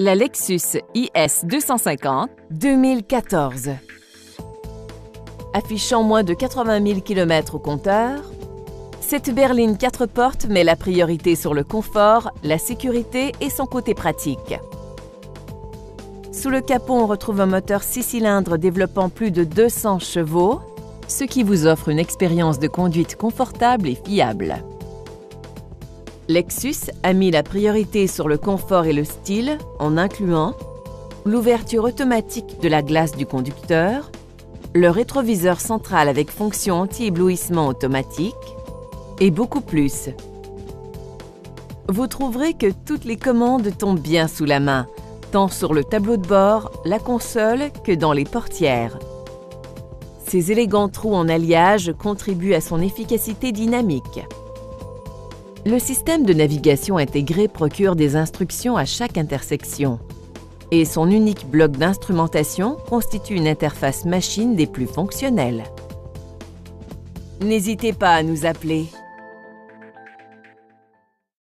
La Lexus IS 250 2014. Affichant moins de 80 000 km au compteur, cette berline 4 portes met la priorité sur le confort, la sécurité et son côté pratique. Sous le capot, on retrouve un moteur 6 cylindres développant plus de 200 chevaux, ce qui vous offre une expérience de conduite confortable et fiable. Lexus a mis la priorité sur le confort et le style en incluant l'ouverture automatique de la glace du conducteur, le rétroviseur central avec fonction anti-éblouissement automatique et beaucoup plus. Vous trouverez que toutes les commandes tombent bien sous la main, tant sur le tableau de bord, la console que dans les portières. Ces élégants trous en alliage contribuent à son efficacité dynamique. Le système de navigation intégré procure des instructions à chaque intersection et son unique bloc d'instrumentation constitue une interface machine des plus fonctionnelles. N'hésitez pas à nous appeler